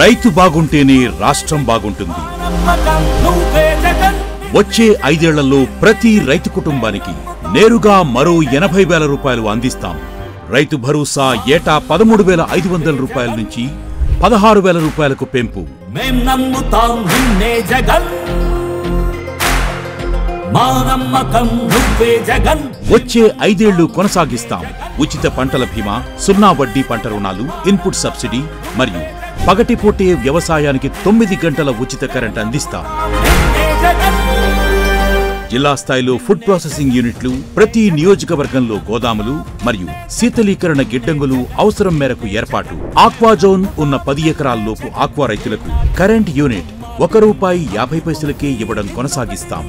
రైతు బాగుంటేనే రాష్ట్రం బాగుంటుంది. వచ్చే ఐదేళ్ళలో ప్రతి రైతు కుటుంబానికి నేరుగా మరో ఎనభై వేల రూపాయలు అందిస్తాం. రైతు భరోసా ఏటా పదమూడు వేల ఐదు వందల రూపాయల నుంచి పదహారు వేల రూపాయలకు పెంపు. వచ్చే ఐదేళ్ళు కొనసాగిస్తాం. ఉచిత పంటల బీమా సున్నా వడ్డీ పంట రుణాలు ఇన్పుట్ సబ్సిడీ మరియు పగటిపూటే వ్యవసాయానికి తొమ్మిది గంటల ఉచిత కరెంట్ అందిస్తాం. జిల్లా స్థాయిలో ఫుడ్ ప్రాసెసింగ్ యూనిట్లు ప్రతి నియోజకవర్గంలో గోదాములు మరియు శీతలీకరణ గిడ్డంగులు అవసరం మేరకు ఏర్పాటు. ఆక్వాజోన్ ఉన్న పది ఎకరాల్లోపు ఆక్వా రైతులకు కరెంట్ యూనిట్ ఒక రూపాయి యాభై పైసలకే ఇవ్వడం కొనసాగిస్తాం.